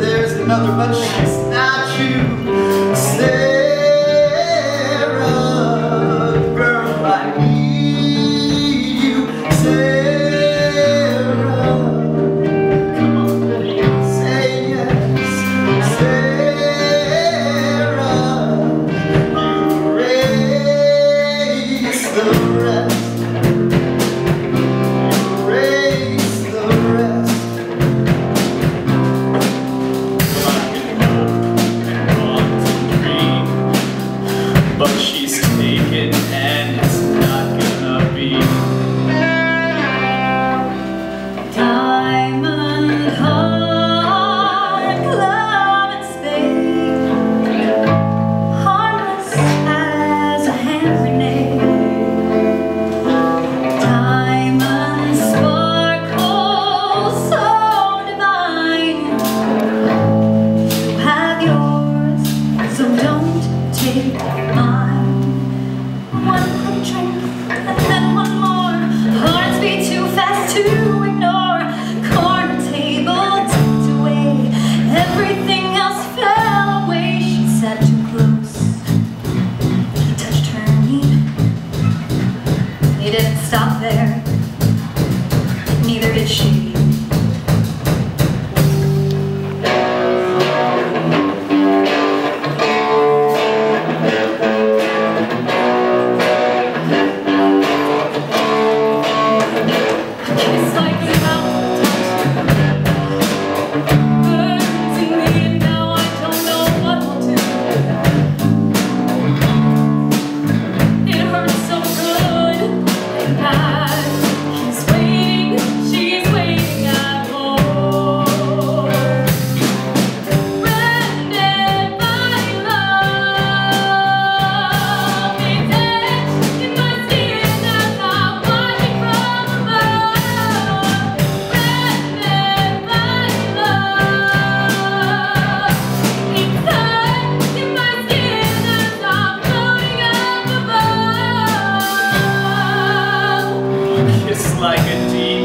there's another, but she's not you. didn't stop there, neither did she. like a deep